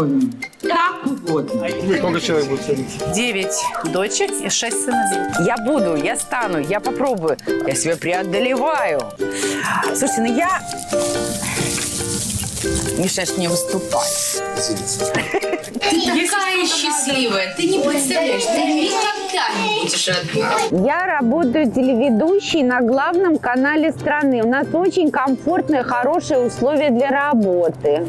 установим. Как угодно. Сколько человек будет садиться? Девять дочек и шесть сыновей. Я буду, я стану, я попробую. Я себя преодолеваю. Слушайте, ну я... Мешаешь мне выступать. Ты такая счастливая. Ты не представляешь, ты никогда не будешь одна. Я работаю телеведущей на главном канале страны. У нас очень комфортные, хорошие условия для работы.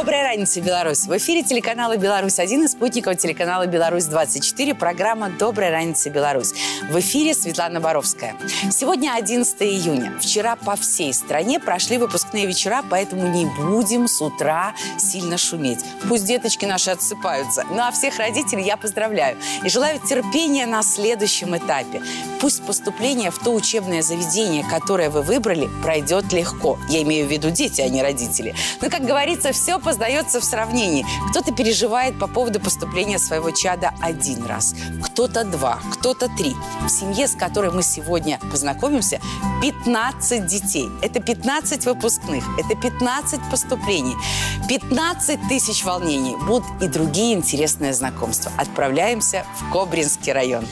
Добрая раница, Беларусь! В эфире телеканала «Беларусь-1» и спутникового телеканала «Беларусь-24» программа «Добрая раница, Беларусь». В эфире Светлана Боровская. Сегодня 11 июня. Вчера по всей стране прошли выпускные вечера, поэтому не будем с утра сильно шуметь. Пусть деточки наши отсыпаются. Ну а всех родителей я поздравляю и желаю терпения на следующем этапе. Пусть поступление в то учебное заведение, которое вы выбрали, пройдет легко. Я имею в виду дети, а не родители. Но, как говорится, все познается в сравнении. Кто-то переживает по поводу поступления своего чада один раз, кто-то два, кто-то три. В семье, с которой мы сегодня познакомимся, 15 детей. Это 15 выпускных, это 15 поступлений, 15 тысяч волнений. Будут и другие интересные знакомства. Отправляемся в Кобринский район.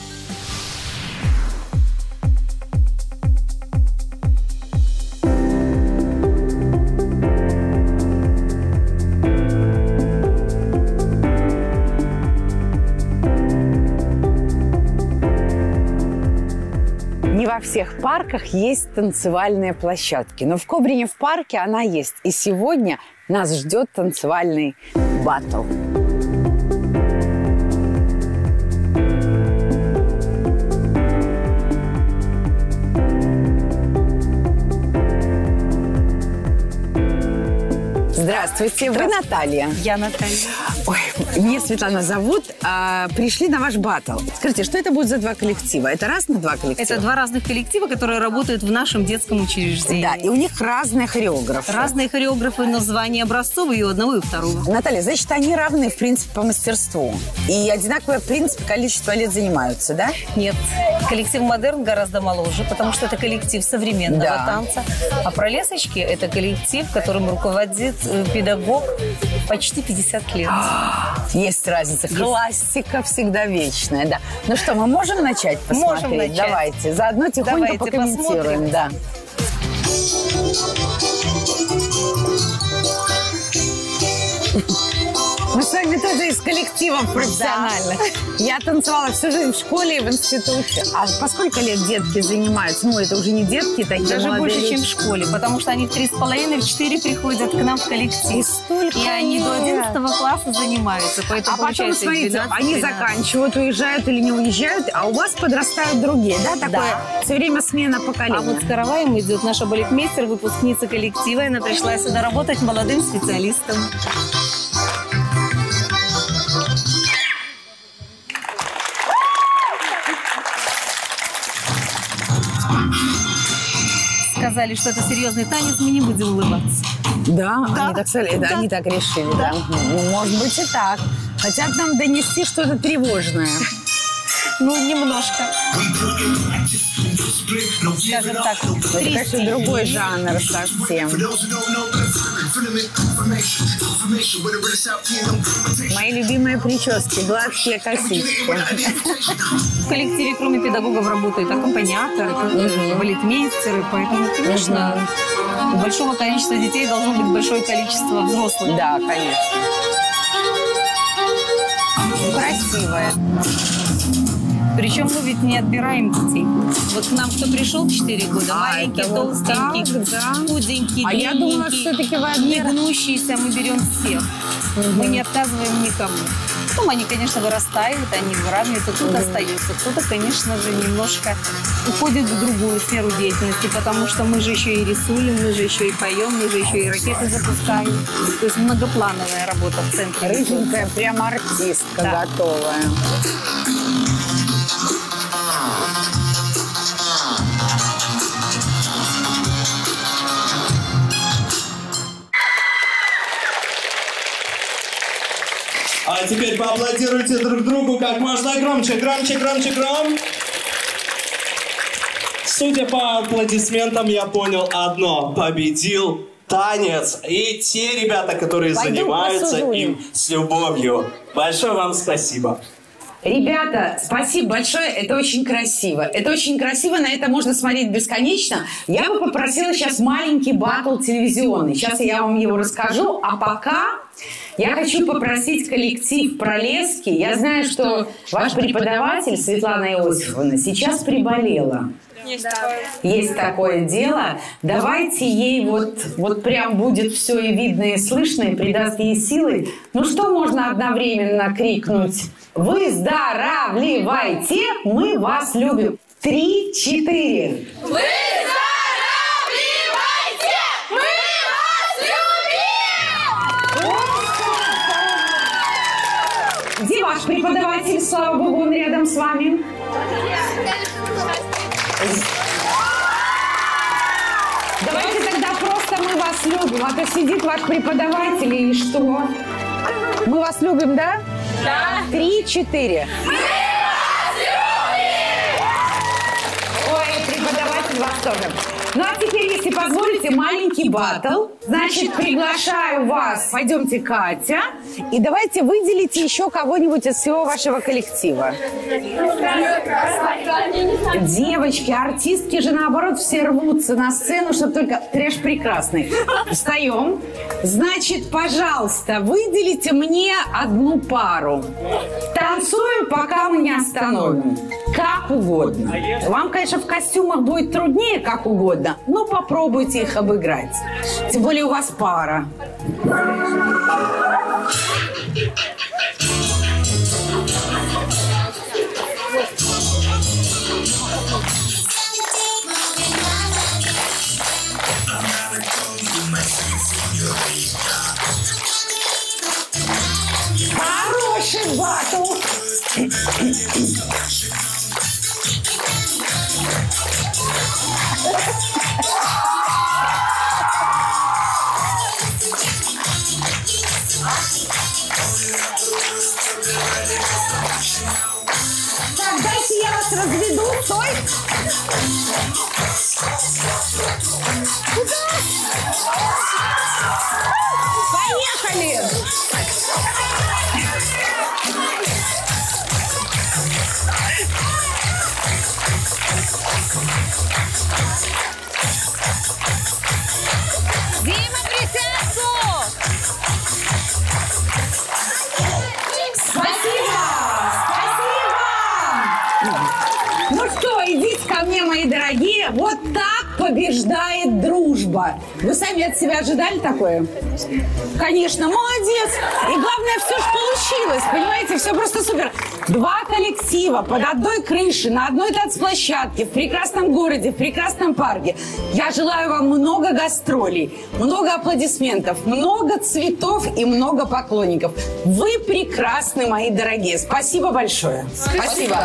Во всех парках есть танцевальные площадки, но в Кобрине в парке она есть. И сегодня нас ждет танцевальный батл. Здравствуйте, вы Наталья. Я Наталья. Ой, меня Светлана зовут. А, пришли на ваш батл. Скажите, что это будет за два коллектива? Это раз на два коллектива? Это два разных коллектива, которые работают в нашем детском учреждении. Да, и у них разные хореографы. Разные хореографы, названия образцов и у одного, и у второго. Наталья, значит, они равны, в принципе, по мастерству. И одинаковое, в принципе, количество лет занимаются, да? Нет, коллектив «Модерн» гораздо моложе, потому что это коллектив современного Да. танца. А «Пролесочки» — это коллектив, которым руководит э, педагог почти 50 лет. Есть разница. Классика всегда вечная, да. Ну что, мы можем начать посмотреть? Можем начать. Давайте. Заодно тихонько Давайте покомментируем. посмотрим. Да. Мы с вами тоже из коллективов профессиональных. Я танцевала всю жизнь в школе и в институте. А по сколько лет детки занимаются? Ну, это уже не детки такие Даже больше, люди. чем в школе, потому что они в три с половиной, в четыре приходят к нам в коллектив. И столько И они до лет. 11 класса занимаются, поэтому А потом, смотрите, 12, они 13. заканчивают, уезжают или не уезжают, а у вас подрастают другие, да? Такое все время смена поколений. А вот с Караваем идет наша балетмейстер, выпускница коллектива. и Она пришла сюда работать молодым специалистом. Сказали, что это серьезный танец, мы не будем улыбаться. Да, они так сказали, да, они так решили, да. Ну, может быть и так. Хотят нам донести что-то тревожное. Ну, немножко. Скажем так, Это, конечно, другой жанр совсем. Мои любимые прически, гладкие косички. В коллективе, кроме педагогов, работают аккомпаниаторы, балетмейстеры, поэтому, конечно, у большого количества детей должно быть большое количество взрослых. Да, конечно. Красивая. Причем мы ведь не отбираем детей. Вот к нам кто пришел 4 года, А, маленький, это вот толстенький, так, да. худенький, А я думала, все-таки вы отбираете. гнущийся, мы берем всех. Мы не отказываем никому. Потом они, конечно, вырастают, они выравниваются, кто-то остается, кто-то, конечно же, немножко уходит в другую сферу деятельности, потому что мы же еще и рисуем, мы же еще и поем, мы же еще и ракеты запускаем. То есть многоплановая работа в центре. Рыженькая, прямо артистка Да. готовая. А теперь поаплодируйте друг другу как можно громче, громче, громче, гром. Судя по аплодисментам, я понял одно. Победил танец. И те ребята, которые Пойду занимаются посужу им. с любовью. Большое вам спасибо. Ребята, спасибо большое, это очень красиво. Это очень красиво, на это можно смотреть бесконечно. Я бы попросила сейчас маленький батл телевизионный. Сейчас я вам его расскажу, а пока я хочу попросить коллектив Пролески. Я знаю, что ваш преподаватель Светлана Иосифовна сейчас приболела. Есть такое дело. Давайте ей вот, вот прям будет все и видно, и слышно, и придаст ей силы. Ну что можно одновременно крикнуть? Выздоравливайте, мы вас любим. Три, четыре. Где преподаватель? Слава богу, он рядом с вами. Давайте тогда просто мы вас любим. А то сидит ваш преподаватель и что? Мы вас любим, да? Да. Три, четыре. Ой, преподаватель вас тоже. Ну а теперь, если позволите, маленький батл. Значит, приглашаю вас. Пойдемте, Катя. И давайте выделите еще кого-нибудь из всего вашего коллектива. Девочки, артистки же наоборот все рвутся на сцену, чтобы только трэш прекрасный. Встаем. Значит, пожалуйста, выделите мне одну пару. Танцуем, пока мы не остановим. Как угодно. Вам, конечно, в костюмах будет труднее, как угодно, но попробуйте их обыграть. Тем более у вас пара. Хороший батл. Вы сами от себя ожидали такое? Конечно, молодец. И главное, все же получилось. Понимаете, все просто супер. Два коллектива под одной крышей, на одной танцплощадке, в прекрасном городе, в прекрасном парке. Я желаю вам много гастролей, много аплодисментов, много цветов и много поклонников. Вы прекрасны, мои дорогие. Спасибо большое. Спасибо.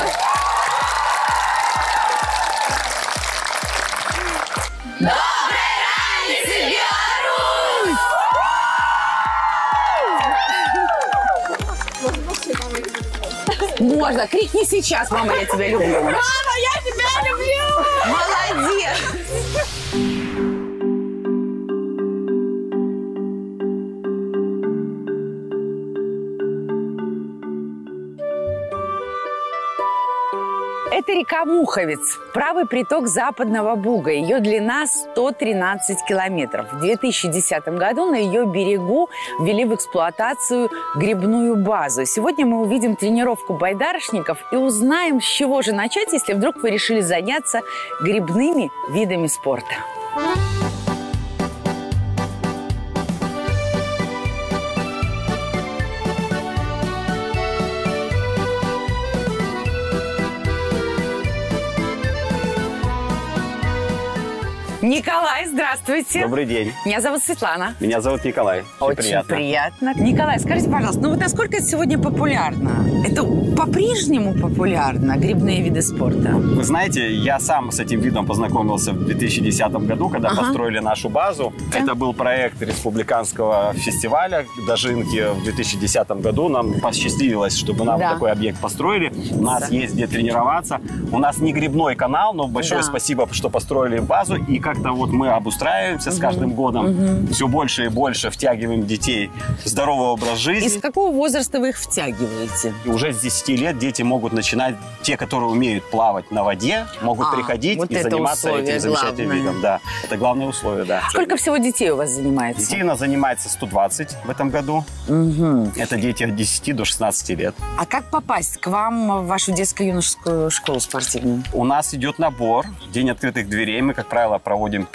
Можно. Крикни сейчас, мама, я тебя люблю. Мама, Это река Муховец, правый приток Западного Буга. Ее длина 113 километров. В 2010 году на ее берегу ввели в эксплуатацию грибную базу. Сегодня мы увидим тренировку байдарочников и узнаем, с чего же начать, если вдруг вы решили заняться грибными видами спорта. Николай, здравствуйте. Добрый день. Меня зовут Светлана. Меня зовут Николай. Очень приятно. Николай, скажите, пожалуйста, ну вот насколько это сегодня популярно? Это по-прежнему популярно, грибные виды спорта? Вы знаете, я сам с этим видом познакомился в 2010 году, когда Ага. построили нашу базу. Да. Это был проект республиканского фестиваля Дожинки в 2010 году. Нам посчастливилось, чтобы нам Да. такой объект построили. У нас Да. есть где тренироваться. У нас не грибной канал, но большое Да. спасибо, что построили базу. И как как-то вот мы обустраиваемся с каждым годом. Все больше и больше втягиваем детей в здоровый образ жизни. Из какого возраста вы их втягиваете? И уже с 10 лет дети могут начинать, те, которые умеют плавать на воде, могут А, приходить вот и заниматься этим замечательным главное. видом. Да, это главное условие, да. Сколько всего детей у вас занимается? Детей у нас занимается 120 в этом году. Мгм. Это дети от 10 до 16 лет. А как попасть к вам в вашу детско-юношескую школу спортивную? У нас идет набор. День открытых дверей мы, как правило, проводим 1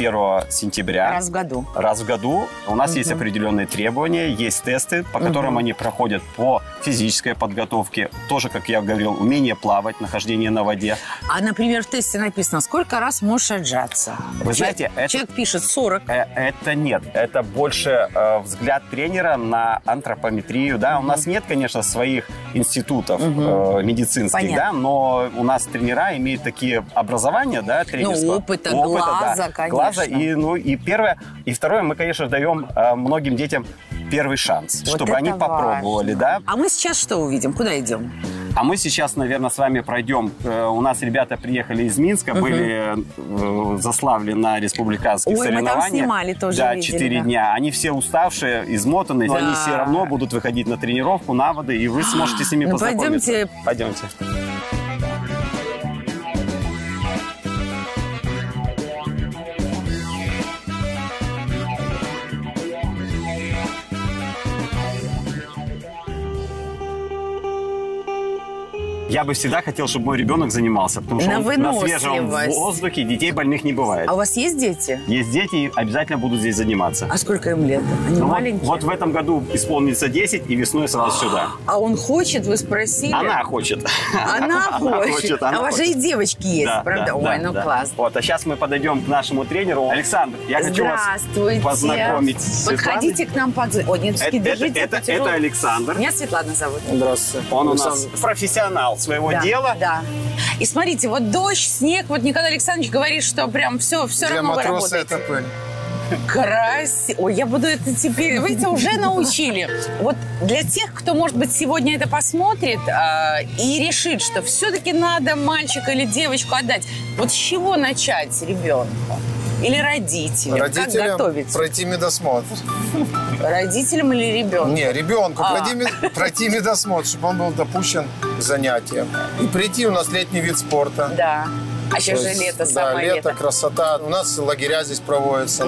сентября. Раз в году. раз в году. У нас есть определенные требования, есть тесты, по которым они проходят по физической подготовке, тоже, как я говорил, умение плавать, нахождение на воде. А, например, в тесте написано, сколько раз можешь отжаться. Вы Человек- знаете, это- Человек пишет 40. Э, Это нет, это больше э, взгляд тренера на антропометрию. Да, у нас нет, конечно, своих институтов э, медицинских, Понятно. да, но у нас тренера имеют такие образования, да, тренерского. опыта, глаза, конечно. Глаза и ну и первое, и второе, мы, конечно, даем э, многим детям первый шанс, Вот чтобы они попробовали, важно. да. А мы сейчас что увидим? Куда идем? А мы сейчас, наверное, с вами пройдем. Э, У нас ребята приехали из Минска, были э, заславлены на республиканских Ой, мы там соревнованиях. снимали тоже, Да, видели, четыре да. дня. Они все уставшие, измотанные, но Да. они все равно будут выходить на тренировку, на воды, и вы сможете с ними Ну, познакомиться. пойдемте. Пойдемте. Я бы всегда хотел, чтобы мой ребенок занимался, потому что На он на свежем воздухе детей больных не бывает. А у вас есть дети? Есть дети, и обязательно будут здь заниматься. А сколько им лет? Они Ну вот, маленькие? вот в этом году исполнится 10, и весной сразу сюда. А он хочет, вы спросили? Она хочет. Она хочет. а у вас же и девочки есть, Да, правда? да, Ой, ну класс. Вот, а сейчас мы подойдем к нашему тренеру. Александр, я хочу вас познакомить с. Подходите к нам под... Ой, нет, держите, это, Александр. Меня Светлана зовут. Здравствуйте. Он у нас профессионал своего Да, дела. Да. И смотрите, вот дождь, снег, вот Николай Александрович говорит, что прям все, все Для равно вы матроса работаете. это пыль. Красиво. Ой, я буду это теперь... Вы это уже научили. Вот для тех, кто, может быть, сегодня это посмотрит а, и решит, что все-таки надо мальчика или девочку отдать, вот с чего начать ребенку? Или родителям? Как Родителям готовиться? пройти медосмотр. Родителям или ребенку? Не, ребенку А. пройти, пройти медосмотр, чтобы он был допущен к занятиям. И прийти у нас летний вид спорта. Да. А сейчас же лето, Да, самое лето, красота. У нас лагеря здесь проводятся.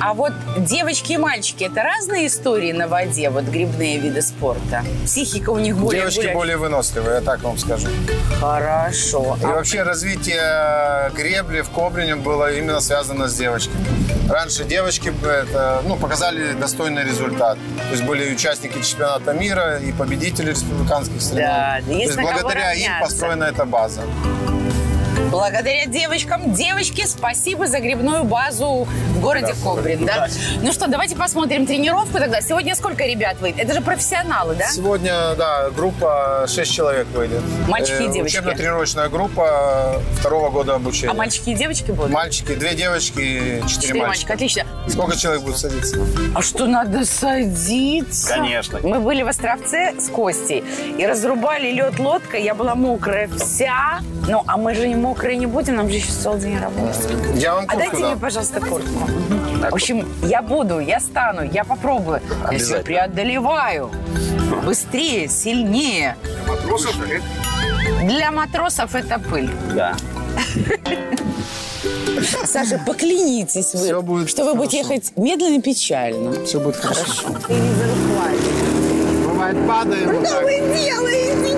А вот девочки и мальчики, это разные истории на воде, вот грибные виды спорта? Психика у них более... Девочки более- более выносливые, я так вам скажу. Хорошо. И А вообще развитие гребли в Кобрине было именно связано с девочками. Раньше девочки это, ну, показали достойный результат. То есть были участники чемпионата мира и победители республиканских соревнований. Да, есть То на есть благодаря им построена эта база. Благодаря девочкам. Девочки, спасибо за грибную базу в городе Кобрин. Да? Ну что, давайте посмотрим тренировку тогда. Сегодня сколько ребят выйдет? Это же профессионалы, да? Сегодня, да, группа 6 человек выйдет. Мальчики и Э, девочки. Учебно-тренировочная группа второго года обучения. А мальчики и девочки будут? Мальчики, две девочки и четыре Четыре мальчика. мальчика, отлично. Сколько человек будет садиться? А что, надо садиться? Конечно. Мы были в Островце с Костей и разрубали лед лодкой. Я была мокрая вся. Ну, а мы же не мокрые не будем, нам же еще целый день работать. Я вам А куртку дайте мне, дам. пожалуйста, куртку. В общем, я буду, я стану, я попробую. Я все Обязательно. преодолеваю. Быстрее, сильнее. Для матросов это пыль. Да. Саша, поклянитесь вы, Всё будет что вы будете хорошо. ехать медленно и печально. Все будет хорошо. Бывает, падаем. вот так. делаете?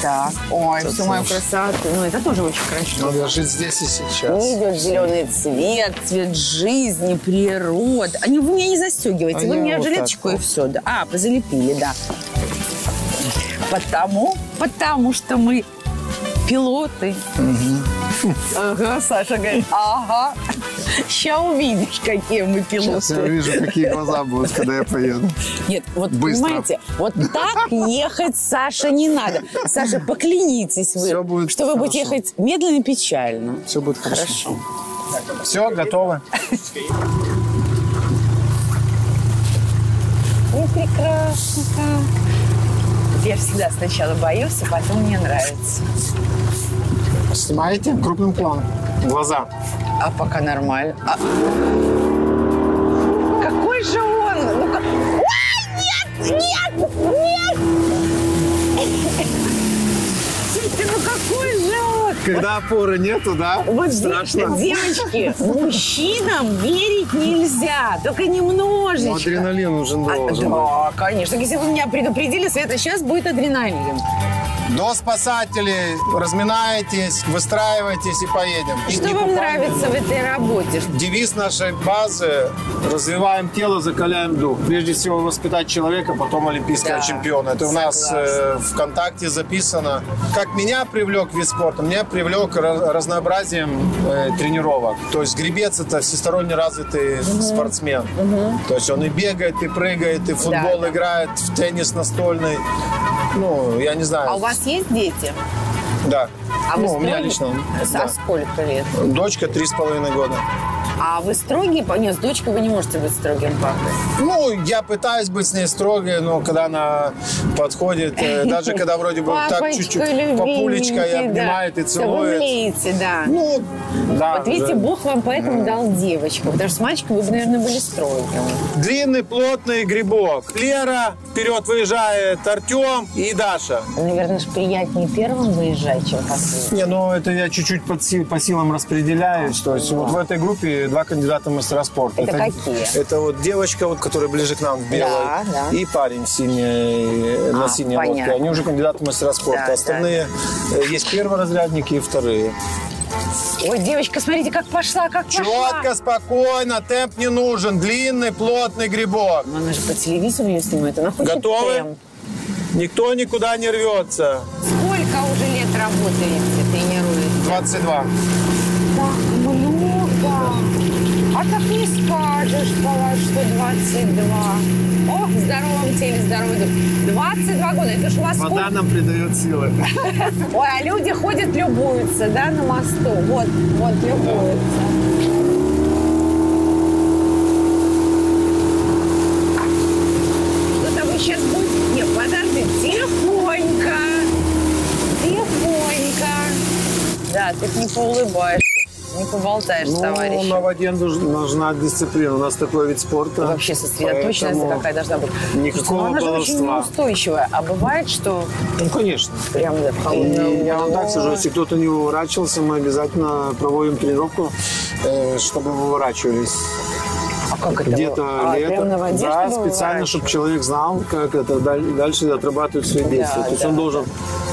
Так, ой, всю мою красоту. Ну, это тоже очень красиво. Надо жить здесь и сейчас. Идет зеленый цвет, цвет жизни, природы. Они вы меня не застегиваете, А вы я мне вот жилеточку так и все. Да. А, позалепили, да. Потому, потому что мы пилоты. Ага, Саша говорит, ага. Сейчас увидишь, какие мы Сейчас я пилоты. вижу, какие глаза будут, когда я поеду. Нет, вот Быстро. понимаете, вот так ехать, Саша, не надо. Саша, поклянитесь вы, Всё будет что вы будете хорошо. ехать медленно и печально. Все будет хорошо. Хорошо. Все, готово. Ой, прекрасно как. Я всегда сначала боюсь, а потом мне нравится. Снимаете крупным планом. Глаза. А пока нормально. А- Какой же он? Ну, ка- Ой, нет, нет, нет! Слушайте, ну какой же он? Когда опоры нету, да? Вот, Страшно. девочки, мужчинам верить нельзя, только Ну, немножечко. адреналин нужен А, должен. да, конечно. Если вы меня предупредили, Света, сейчас будет адреналин. До спасателей разминаетесь, выстраиваетесь и поедем. И Что не вам нравится в этой работе? Девиз нашей базы – развиваем тело, закаляем дух. Прежде всего воспитать человека, потом олимпийского Да, чемпиона. Это у нас э, ВКонтакте записано. Как меня привлек вид спорта? Меня привлек разнообразием э, тренировок. То есть гребец – это всесторонне развитый спортсмен. То есть он и бегает, и прыгает, и в футбол да. играет, в теннис настольный. Ну, я не знаю. А у вас есть дети? Да. А ну, у меня лично. А да. сколько лет? Дочка три с половиной года. А вы строгий? Нет, с дочкой вы не можете быть строгим папой. Ну, я пытаюсь быть с ней строгой, но когда она подходит, э, даже когда вроде бы так чуть-чуть папулечка и обнимает да. и целует. Вы млеете, да. Ну, да. вот видите. Бог вам поэтому дал девочку. Потому что с мальчиком вы бы, наверное, были строгим. Длинный, плотный грибок. Лера, вперед выезжает Артем и Даша. Наверное, же приятнее первым выезжать, чем последним. Не, ну это я чуть-чуть си- по силам распределяюсь. То есть вот в этой группе два кандидата в мастера спорта. Это какие? Это вот девочка, вот, которая ближе к нам в белой, Да, да. и парень в синей, на А, синей понятно. лодке. Они уже кандидаты в мастера спорта. Да, Остальные э, есть перворазрядники и вторые. Ой, девочка, смотрите, как пошла, как пошла. Четко, спокойно, темп не нужен. Длинный, плотный грибок. Но она же по телевизору ее снимает, она хочет Готовы? темп. Никто никуда не рвется. Сколько уже лет работаете, тренируете? 22. Так много. А так не скажешь, Палаш, что 22. О, в здоровом теле, здоровый дух. 22 года, это ж у вас сколько? нам придает силы. Ой, а люди ходят, любуются, да, на мосту. Вот, вот, любуются. Что-то вы сейчас будете... Нет, подожди, тихонько. Тихонько. Да, ты не поулыбаешься, не поболтаешь, Ну, товарищ. на воде нуж- нужна дисциплина. У нас такой вид спорта. Вообще сосредоточенность какая должна быть. никакого Но она же очень неустойчивая. А бывает, что Ну, конечно. прям да, холодную я вам так скажу, если кто-то не выворачивался, мы обязательно проводим тренировку, э, чтобы выворачивались. А как это? Где-то а, лето. на воде, да, чтобы специально, чтобы человек знал, как это даль- дальше отрабатывать свои действия. То есть да, он должен, э,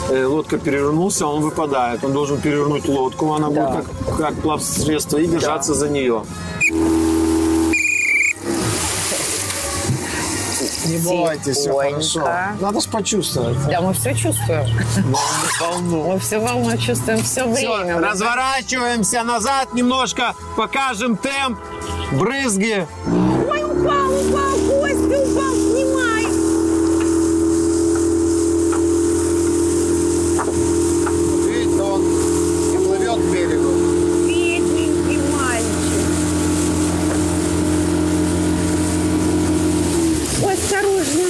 лодка перевернулся, он выпадает. Он должен перевернуть лодку, она Да. будет как, как плавсредство, и держаться за нее. Не бойтесь, все хорошо. Надо же почувствовать. Да, мы все чувствуем. Волну. Мы все волну чувствуем все время. разворачиваемся назад немножко, покажем темп, брызги. Ой, упал, упал, Костя упал, снимай. Видите, он и плывет к берегу. Бедненький мальчик. Ой, осторожно.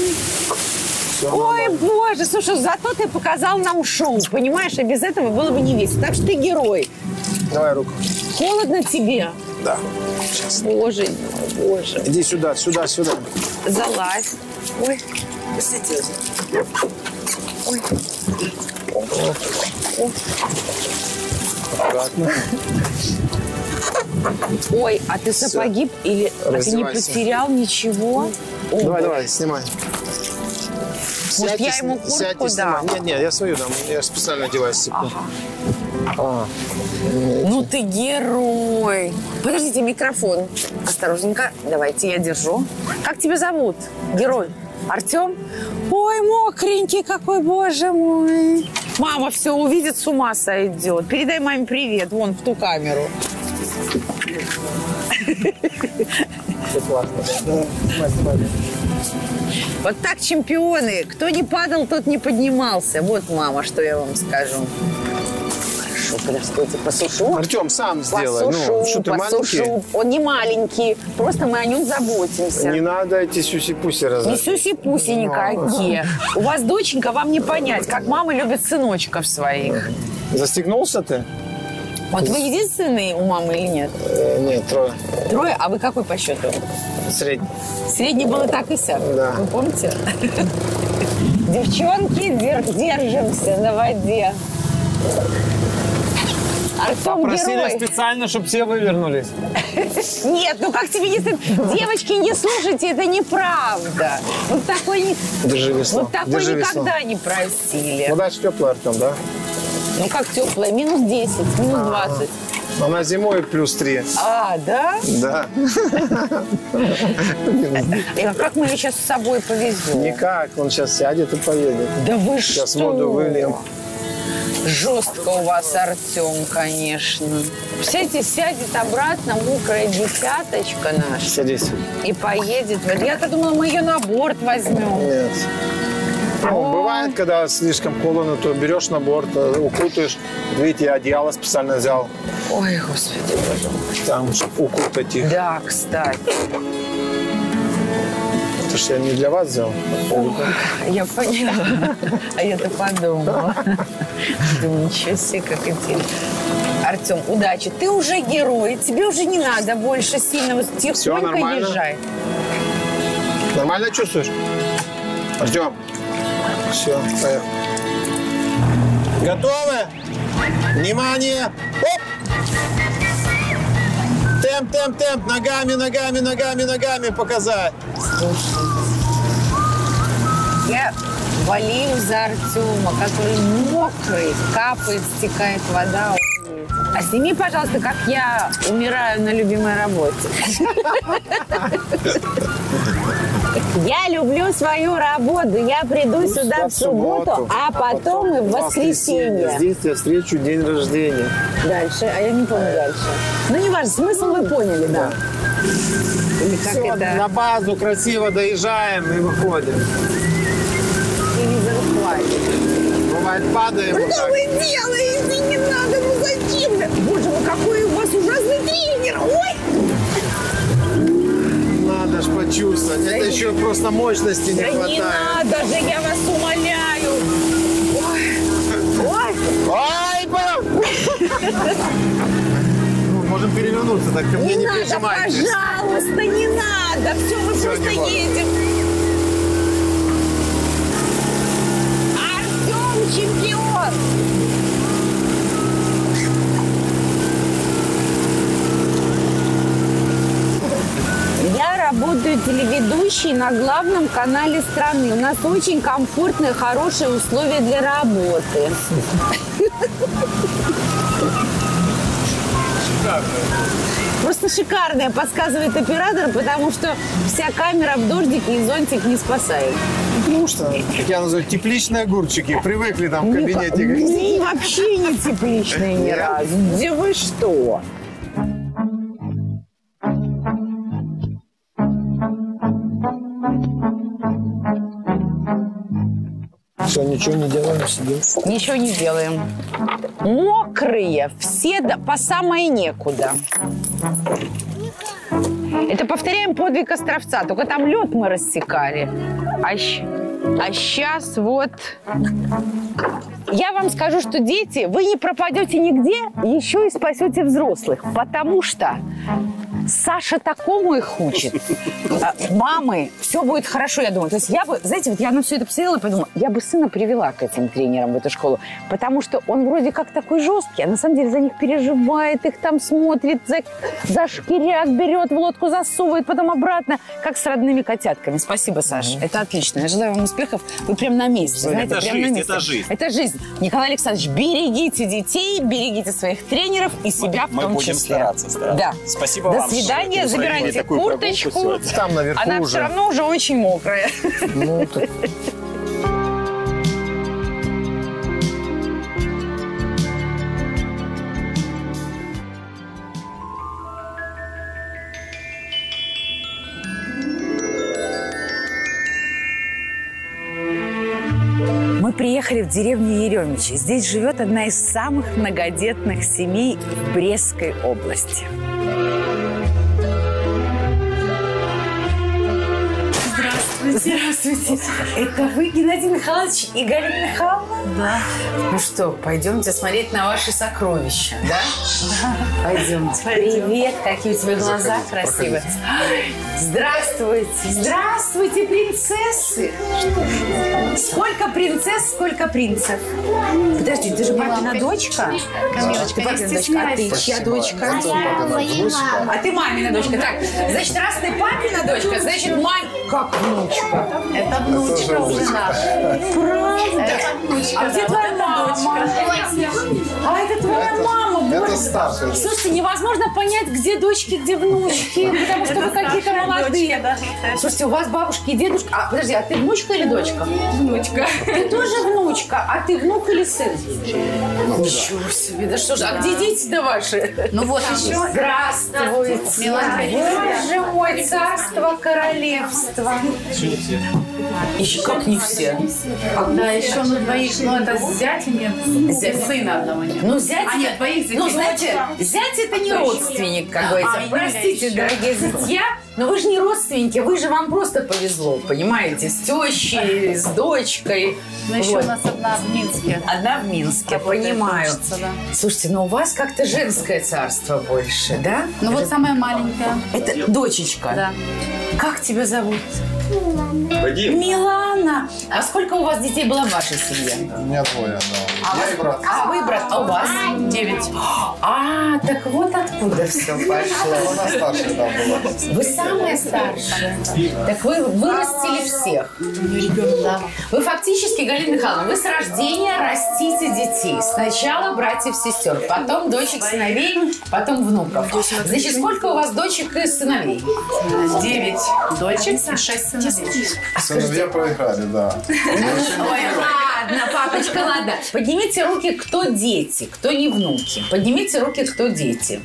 Ой, боже, слушай, зато ты показал нам шоу, понимаешь, а без этого было бы не весело. Так что ты герой. Давай руку. Холодно тебе? Да. Сейчас. Боже мой, боже. Иди сюда, сюда, сюда. Залазь. Ой, Ой. Аккуратно. Ой, а ты сапоги или а ты не потерял ничего? О, Давай, давай, снимай. Может, я ему куртку сядьте, дам? снимай. Нет, нет, я свою дам. Я специально одеваюсь. типа. А, Ну ты герой. Подождите, микрофон. Осторожненько. Давайте я держу. Как тебя зовут? Герой. Артем? Ой, мокренький какой, боже мой. Мама все увидит, с ума сойдет. Передай маме привет, вон в ту камеру. все классно. да. Вот так чемпионы. Кто не падал, тот не поднимался. Вот, мама, что я вам скажу. посушу. Подождите, посушу. Артем, сам сделай. Посушу, ну, что ты посушу. маленький? Он не маленький. Просто мы о нем заботимся. Не надо эти сюси-пуси Не разводить. сюси-пуси никакие. У вас доченька, вам не понять, как мамы любят сыночков своих. Застегнулся ты? Вот вы единственный у мамы или нет? Э, нет, трое. Трое, а вы какой по счету? Средний. Средний был и так и сяк. Да. Вы помните? Девчонки, дер- держимся на воде. Артем Просили герой. специально, чтобы все вывернулись. Нет, ну как тебе не стыдно? Девочки, не слушайте, это неправда. Вот такой, Держи весло. вот такой Держи весло. никогда не просили. Ну, дальше теплый, Артем, да? Ну как теплое? Минус 10, минус 20. Она зимой плюс 3. А, да? Да. И а как мы ее сейчас с собой повезем? Никак, он сейчас сядет и поедет. Да вы Сейчас что? воду выльем. Жестко у вас, Артем, конечно. Представляете, сядет обратно мокрая десяточка наша Садись. и поедет. Я-то думала, мы ее на борт возьмем. Нет. Ну, бывает, когда слишком холодно, то берешь на борт, э, укутаешь. Видите, я одеяло специально взял, Ой, господи, боже мой. там, чтобы укутать их. Да, кстати. Это ж я не для вас взял. Я поняла. А я-то подумала. Думаю, ничего себе, как интересно. Артем, удачи. Ты уже герой. Тебе уже не надо больше сильно. Тихонько нормально? езжай. Нормально чувствуешь? Артем. Все, поехали. Готовы? Внимание! Оп! Темп, темп, темп. Ногами, ногами, ногами, ногами показать. Я болею за Артема, который мокрый, капает, стекает вода. А сними, пожалуйста, как я умираю на любимой работе. Я люблю свою работу. Я приду сюда в субботу, а потом и в воскресенье. Здесь я встречу день рождения. Дальше, а я не помню дальше. Ну, не важно, смысл вы поняли, да. Или как Всё, это? на базу красиво доезжаем и выходим. Телевизор хватит. Бывает, падаем. Что так. вы делаете? Не надо, ну зачем? Боже мой, какой у вас ужасный тренер! Ой! Ж почувствовать. Это еще просто мощности не Да не хватает. надо же, я вас умоляю! Ой! Ой! Ба! Ну, Можем перевернуться, так ко мне Не не надо, прижимайтесь. пожалуйста, не надо! Все, мы Всё, просто не едем! Артем чемпион! Телеведущей на главном канале страны. У нас очень комфортные, хорошие условия для работы. Просто шикарная, подсказывает оператор, потому что вся камера в дождике и зонтик не спасает. Потому что, как я называю, тепличные огурчики. Привыкли там в кабинете. не, вообще не тепличные ни Нет? разу. Где вы что? Все, ничего не делаем, сидим. Ничего не делаем. Мокрые, все до- по самое некуда. Это повторяем подвиг Островца, только там лед мы рассекали. А, сейчас вот... Я вам скажу, что дети, вы не пропадете нигде, еще и спасете взрослых, потому что Саша такому их учит. А, Мамы, все будет хорошо, я думаю. То есть я бы, знаете, вот я на все это посмотрела и подумала, я бы сына привела к этим тренерам в эту школу, потому что он вроде как такой жесткий, а на самом деле за них переживает, их там смотрит, за, за шкиряк берет, в лодку засовывает, потом обратно, как с родными котятками. Спасибо, Саша, это отлично. Я желаю вам успехов. Вы прям на месте, знаете, Это прям жизнь, на месте. это жизнь. Это жизнь. Николай Александрович, берегите детей, берегите своих тренеров и себя в Мы том будем числе. стараться, стараться. Да. Спасибо До вам, устроили забирайте курточку. Там наверху Она уже. все равно уже очень мокрая. Ну, так Мы приехали в деревню Еремичи. Здесь живет одна из самых многодетных семей в Брестской области. Здравствуйте. Это вы, Геннадий Михайлович и Галина Михайловна? Да. Ну что, пойдемте смотреть на ваши сокровища, да? Да. Пойдемте. Привет, какие у тебя глаза красивые. Здравствуйте. Здравствуйте, принцессы. Сколько принцесс, сколько принцев? Подожди, ты же папина дочка? Камилочка, ты папина дочка, а ты чья дочка? А ты мамина дочка. Так, значит, раз ты папина дочка, значит, мать... Как внучка? Это внучка уже наша. Правда? А где твоя мама? А это твоя мама, Это боже. старшая. Слушайте, невозможно понять, где дочки, где внучки, потому что вы какие-то молодые. Слушайте, у вас бабушки и дедушка... А, подожди, а ты внучка или дочка? Внучка. Ты тоже внучка, а ты внук или сын? Ничего себе, да что же, а где дети-то ваши? Ну вот еще. Здравствуйте. Боже мой, царство королевства. 些。Еще как не все. Да, еще на двоих, но это зятя нет. Зять. Сына одного нет. Ну, зять... А нет, двоих зятей. Ну, знаете, зять это не родственник, как говорится. А, Простите, дорогие зятья, но вы же не родственники, вы же вам просто повезло, понимаете, с тещей, с дочкой. Но еще Вот. у нас одна в Минске. Одна в Минске, Работает понимаю. учится, да. Слушайте, но у вас как-то женское царство больше, да? Ну вот самая маленькая. Это дочечка. Да. Как тебя зовут? Милана. А сколько у вас детей было в вашей семье? У меня двое, да. Я и брат. А вы, брат, а у вас? Девять. А, так вот откуда все пошло. Она старшая, да, была. Вы самая старшая. Так вы вырастили всех. Да. Вы фактически, Галина Михайловна, вы с рождения растите детей. Сначала братьев-сестер, потом дочек, сыновей, потом внуков. Значит, сколько у вас дочек и сыновей? Девять дочек и шесть сыновей. Сыновья проиграли, да. Ой, ладно, папочка, ладно. Поднимите руки, кто дети, кто не внуки. Поднимите руки, кто дети.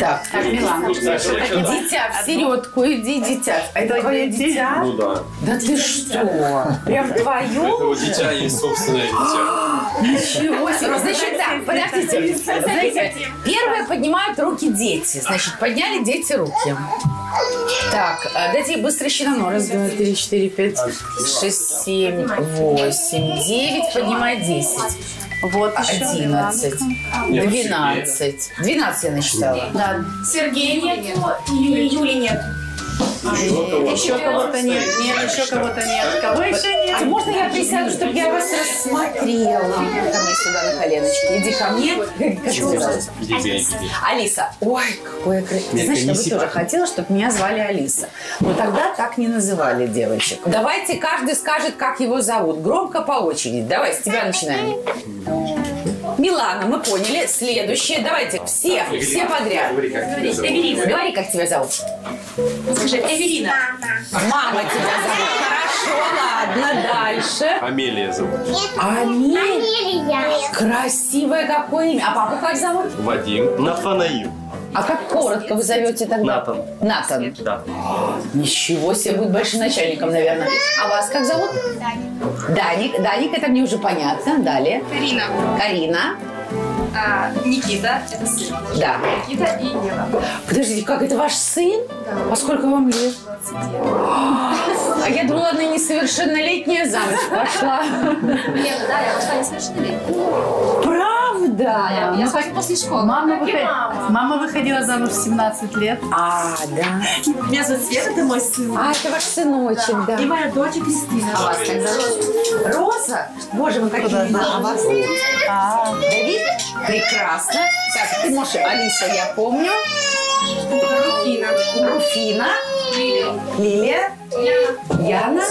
Так, Так, Милана. дитя, в середку иди, дитя. Это твое дитя? Ну да. Да ты что? Прям твое? У дитя есть собственное дитя. Ничего себе. Значит, так, подождите. Знаете, первые поднимают руки дети. Значит, подняли дети руки. Так, э, дайте быстро считаем. Раз, два, три, четыре, пять, шесть, семь, восемь, девять. Поднимай десять. Вот еще. Одиннадцать. Нет, Двенадцать. Двенадцать я насчитала. Да. Сергея нет, Юли, Юли нет. Еще кого-то нет. Нет, еще кого-то нет. Кого еще нет? А можно я присяду, чтобы я вас рассмотрела? Ко мне сюда на коленочки. Иди ко мне. Алиса. Ой, какое красивое. Знаешь, я бы тоже хотела, чтобы меня звали Алиса. Но тогда так не называли девочек. Давайте каждый скажет, как его зовут. Громко по очереди. Давай, с тебя начинаем. Милана, мы поняли. Следующее. Давайте, все, все подряд. Эвелина. Говори, как тебя зовут. Скажи, Эвелина. Мама тебя зовут. Хорошо, ладно, дальше. Амелия зовут. Амелия. Красивое какое имя. А папу как зовут? Вадим. Нафанаил. А как коротко вы зовете тогда? Натан. Натан. Да. Ничего себе, будет большим начальником, наверное. А вас как зовут? Даник. Даник, это мне уже понятно. Далее. Карина. Карина. А, Никита. Это сын. Да. Никита и Ева. Подождите, как это ваш сын? А сколько вам лет? А я думала, она несовершеннолетняя замуж пошла. Нет, да, я пошла несовершеннолетняя. Правда? Я, я сразу после школы. Мама, Как и выход- мама. Мама выходила замуж в 17 лет. А, да. Меня зовут Света, это мой сын. А, это ваш сыночек, да. И моя дочь Кристина. А вас как зовут? Роза? Боже мой, какие. А вас? Давид? Прекрасно. Так, ты можешь... Алиса, я помню. Руфина. Руфина. Лилия. Лилия. Яна.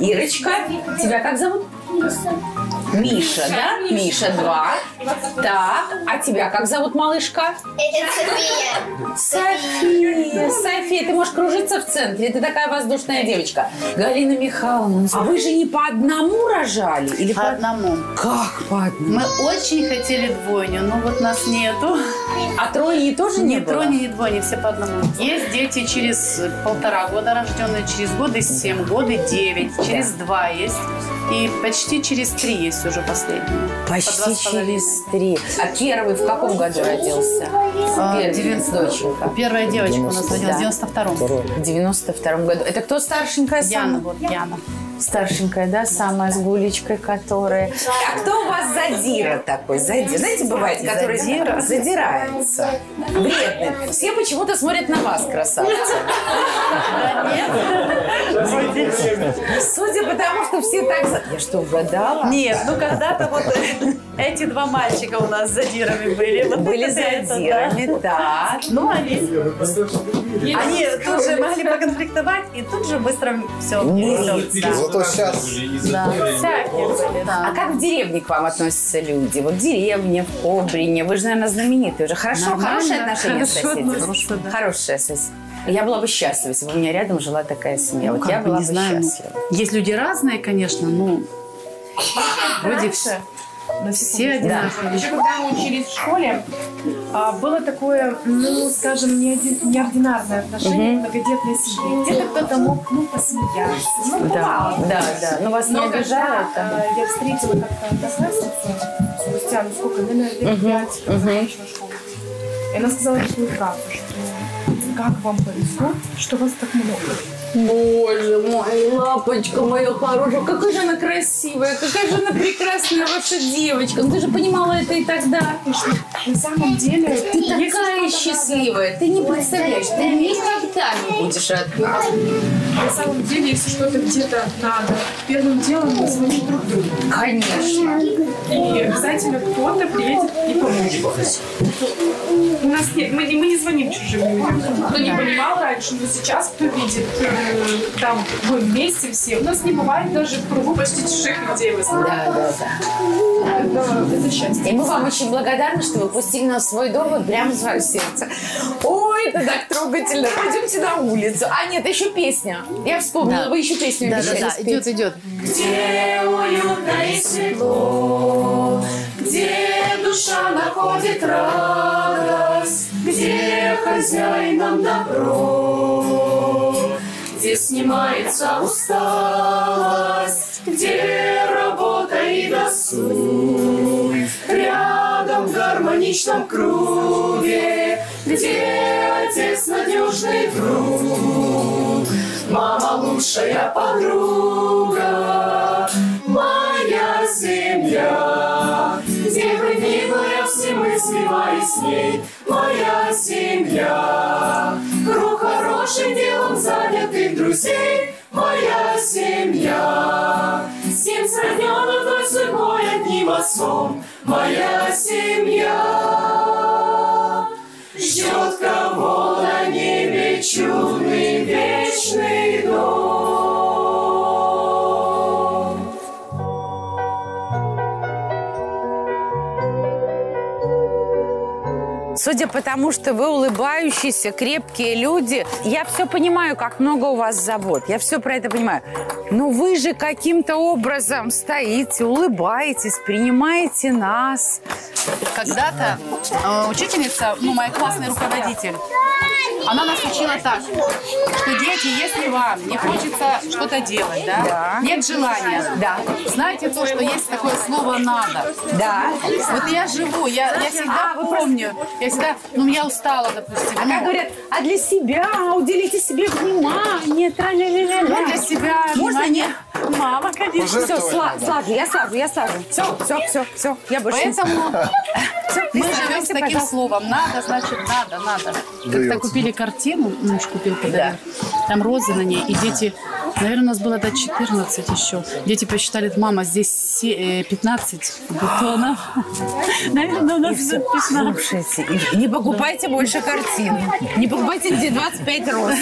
Ирочка. Тебя как зовут? Миша, да? Миша, два. Так, а тебя как зовут, малышка? София. София, ты можешь кружиться в центре. Ты такая воздушная девочка. Галина Михайловна, а вы же не по одному рожали? Или По одному. Как по одному? Мы очень хотели двойню, но вот нас нету. А тройни тоже не Ни было? тройни, ни двойни, все по одному. Есть дети через полтора года рожденные, через годы семь, годы девять, через два есть. И почти через три есть уже последний. По Почти половиной. через три. А первый в каком году родился? А, Первый. Первая девочка у нас родилась в Да. 92-м. В 92 году. Это кто старшенькая? Яна, самая? вот Яна. Старшенькая, да, самая с гулечкой, которая... А кто у вас задира такой? Задира. Знаете, бывает, который Задира? задирается. Вредный. Все почему-то смотрят на вас, красавица. Судя по тому, что все так... Я что, угадала? Нет, ну когда-то вот эти два мальчика у нас задирами были. Вот Были это, да. задирами, так. Ну, они, они тут же могли поконфликтовать и тут же быстро все Зато сейчас Да, всякие были, да. А как в деревне к вам относятся люди? Вот в деревне, в Кобрине. Вы же, наверное, знаменитые уже. Хорошо, Нормально, хорошие отношения с хорошо соседями? относятся, да. Хорошие соседи. Я была бы счастлива, если бы у меня рядом жила такая семья. Ну, вот я бы, была не бы знаю, ну, счастлива. Есть люди разные, конечно, но вроде все. Все Да. одинаковые. Еще когда мы учились в школе, а, было такое, ну, скажем, неординарное отношение к многодетной семье. Где-то кто-то мог, ну, посмеяться. Ну, Да, бывало. да, да. Но вас не Но когда, да? а, я встретила как-то одноклассницу, спустя, ну, сколько, наверное, лет пять, когда мгм. закончила школу. И она сказала такую фразу, что как вам повезло, что вас так много. Боже мой, лапочка моя хорошая, какая же она красивая, какая же она прекрасная ваша девочка. Ну ты же понимала это и тогда. На самом деле, Ты такая счастливая, ты не представляешь, ты никогда не будешь одна. На самом деле, если что-то где-то надо, первым делом мы звоним друг другу. Конечно. И обязательно кто-то приедет и поможет. У нас нет, мы, не- мы не звоним чужим людям. Кто не понимал раньше, но сейчас кто видит, э, там мы вместе все. У нас не бывает даже в кругу почти чужих людей. Да, да, да. Это, счастье. И мы вам очень благодарны, что вы пустили нас в свой дом вот прямо в свое сердце. Ой, это так трогательно. Пойдемте на улицу. А, нет, еще песня. Я вспомнила, Да. вы еще песню Да, да, обещали да, спеть. идет, идет. Где уютно и светло, где душа находит радость, где хозяином добро, где снимается усталость, где работа и досуг, рядом в гармоничном круге, где отец надежный друг, мама лучшая подруга, моя семья, мои с ней, моя семья, круг хорошим делом занятых друзей, моя семья, всем сроднен одной судьбой, одним отцом, моя семья. Ждет кого на небе чудный вечный дом. Судя по тому, что вы улыбающиеся, крепкие люди, я все понимаю, как много у вас забот. Я все про это понимаю. Но вы же каким-то образом стоите, улыбаетесь, принимаете нас. Когда-то э, учительница, ну, моя классный руководитель, она нас учила так, что дети, если вам не хочется что-то делать, да, Да. нет желания, Да. знаете то, что есть такое слово «надо». Да. Вот я живу, я, я всегда А, помню, я всегда, ну, я устала, допустим. А ну, как говорят, а для себя уделите себе внимание, тра-ля-ля-ля-ля. ну, для себя, Можно не? Мама, конечно. Все, слажу, я слажу, я слажу. Все, все, все, все, я больше Поэтому Всё, мы живем с таким пожалуйста. словом. Надо, значит, надо, надо. Как-то купили картину, муж купил подарок. Там розы на ней, и дети, наверное, у нас было до 14 еще. Дети посчитали, мама, здесь се- э, 15 бутонов. Наверное, у нас всё, 15. Слушайте, и не покупайте больше картин. Не покупайте где 25 роз.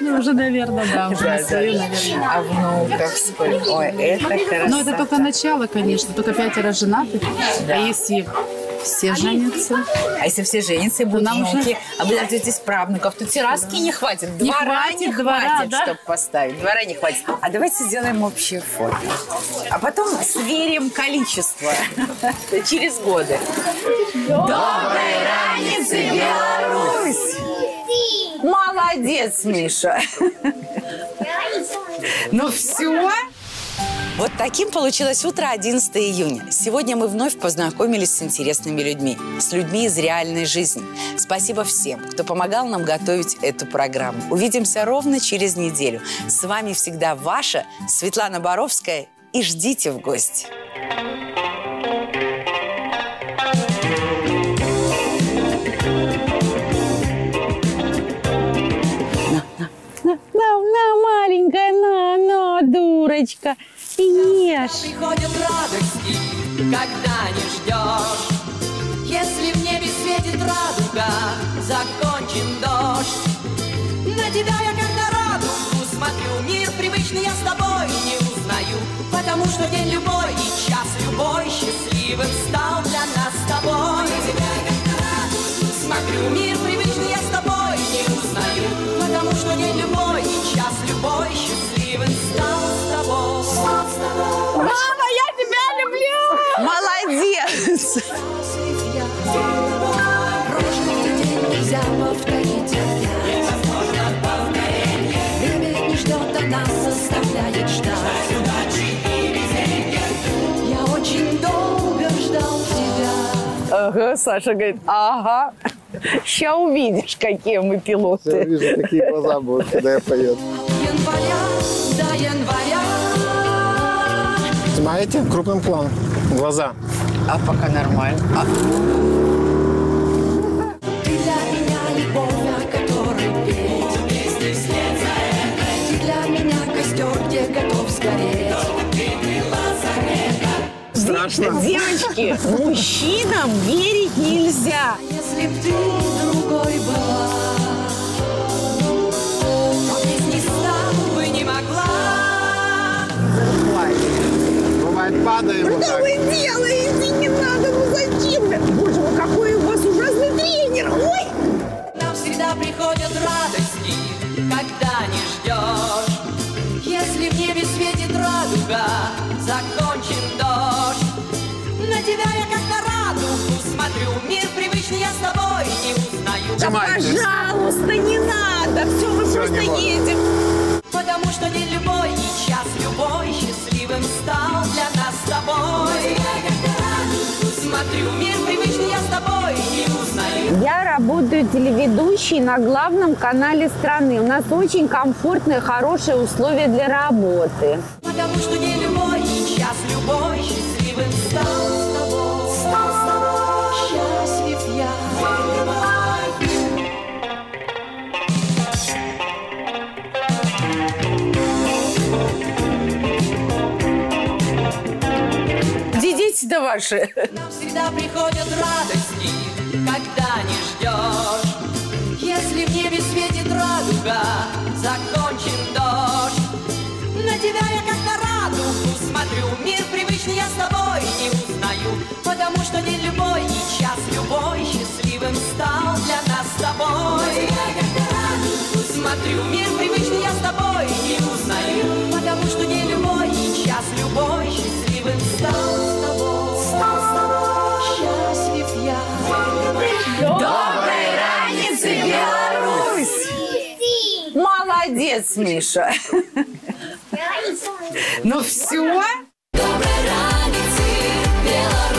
Ну, уже, наверное, да, уже на свою, наверное. А внуках сколько? Ой, это хорошо. Но это только начало, конечно, только пятеро женатых. А если все женятся? А если все женятся и будут нам уже- внуки, а вы дождетесь правнуков, то терраски не хватит. Не Двора хватит не двора, хватит, да? чтобы поставить. Двора не хватит. А давайте сделаем общее фото. А потом сверим количество через годы. Доброй раницы, Беларусь! Молодец, Миша. Ну все, Вот таким получилось утро 11 июня. Сегодня мы вновь познакомились с интересными людьми, с людьми из реальной жизни. Спасибо всем, кто помогал нам готовить эту программу. Увидимся ровно через неделю. С вами всегда ваша Светлана Боровская и ждите в гости. На, на, на, маленькая, на, на, дурочка. Ешь. Приходят радости, когда не ждешь. Если в небе светит радуга, закончен дождь. На тебя я на радугу смотрю, мир привычный я с тобой не узнаю, потому что день любой и час любой счастливым стал для нас с тобой. На тебя я на радугу смотрю, мир привычный я с тобой не узнаю, потому что день любой и час любой счастливым стал с тобой. Стал с тобой. Мама, я тебя люблю! Молодец! Прошлый день нельзя повторить опять. Время не ждет, а нас заставляет ждать. Я очень долго ждал тебя. Ага, Саша говорит, ага. Сейчас увидишь, какие мы пилоты. Я вижу, какие глаза будут, когда я поеду. Января до января. Снимаете крупным планом. Глаза. А пока нормально. А, Ты для меня любовь, о которой петь. Песни вслед за этой. Ты для меня костер, где готов сгореть. Страшно. Девочки, мужчинам верить нельзя. Если б ты другой была, Бывает, падаем вот Что так. вы делаете? Не надо, ну зачем? Боже мой, какой у вас ужасный тренер! Ой! Нам всегда приходят радости, когда не ждешь. Если в небе светит радуга, закончен дождь. На тебя я как на радугу смотрю, мир привычный я с тобой не узнаю. Да, пожалуйста, не надо. Все, мы Всё, просто едем. Потому что день любой и час любой счастливым стал для нас с тобой. Смотрю, мир привычный я с тобой не узнаю. Я работаю телеведущей на главном канале страны. У нас очень комфортные, хорошие условия для работы. Потому что день любой и час любой счастливым стал Дети-то ваши? Нам всегда приходят радости, когда не ждешь. Если в небе светит радуга, закончен дождь. На тебя я как на радугу смотрю, мир привычный я с тобой не узнаю, потому что день любой и час любой счастливым стал для нас с тобой. Смотрю, мир привычный Молодец, Миша. Ну все. Доброй радости, белой.